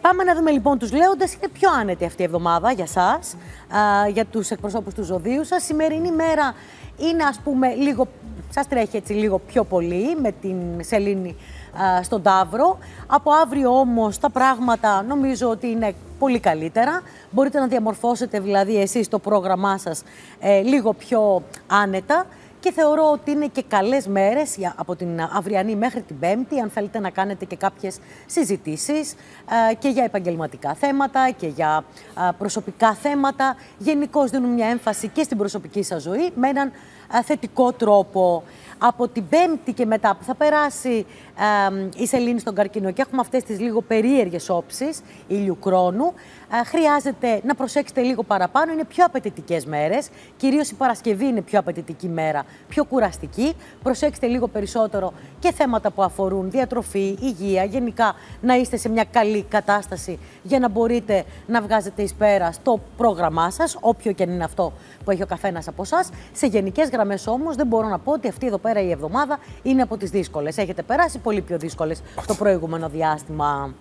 Πάμε να δούμε λοιπόν τους λέοντες. Είναι πιο άνετη αυτή η εβδομάδα για σας, για τους εκπροσώπους του ζωδίου σας. Σημερινή μέρα είναι ας πούμε λίγο, σας τρέχει έτσι λίγο πιο πολύ με την σελήνη στον Ταύρο. Από αύριο όμως τα πράγματα νομίζω ότι είναι πολύ καλύτερα. Μπορείτε να διαμορφώσετε δηλαδή εσείς το πρόγραμμά σας ε, λίγο πιο άνετα και θεωρώ ότι είναι και καλές μέρες από την αυριανή μέχρι την Πέμπτη, αν θέλετε να κάνετε και κάποιες συζητήσεις ε, και για επαγγελματικά θέματα και για ε, προσωπικά θέματα. Γενικώς δίνουν μια έμφαση και στην προσωπική σας ζωή με έναν ε, θετικό τρόπο. Από την Πέμπτη και μετά που θα περάσει η σελήνη στον καρκίνο και έχουμε αυτές τις λίγο περίεργες όψεις ηλιου-κρόνου, χρειάζεται να προσέξετε λίγο παραπάνω. Είναι πιο απαιτητικές μέρες, κυρίως η Παρασκευή είναι πιο απαιτητική μέρα πιο κουραστική. Προσέξτε λίγο περισσότερο και θέματα που αφορούν διατροφή, υγεία, γενικά να είστε σε μια καλή κατάσταση για να μπορείτε να βγάζετε εις πέρα στο πρόγραμμά σας, όποιο και αν είναι αυτό που έχει ο καθένας από εσάς. Σε γενικές γραμμές όμως δεν μπορώ να πω ότι αυτή εδώ πέρα η εβδομάδα είναι από τις δύσκολες. Έχετε περάσει πολύ πιο δύσκολες το προηγούμενο διάστημα.